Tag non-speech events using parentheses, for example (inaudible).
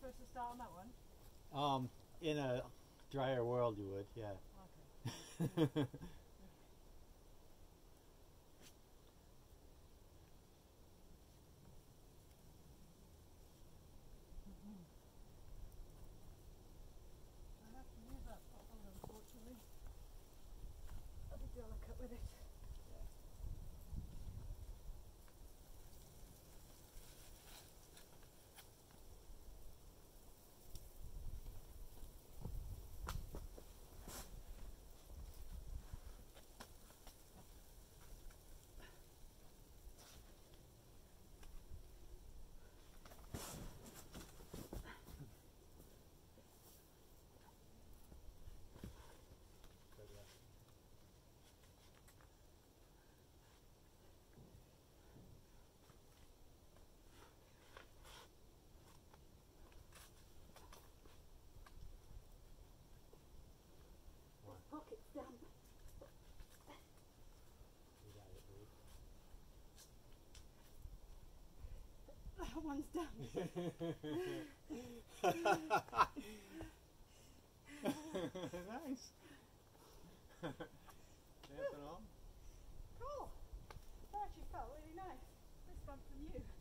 supposed to start on that one? Um, in a drier world, you would, yeah. Okay. (laughs) I have to use that bottle, unfortunately. I'll be delicate with it. That one's damp. nice. Dancing on? Cool. That actually felt really nice. This one from you.